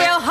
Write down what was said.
real hard.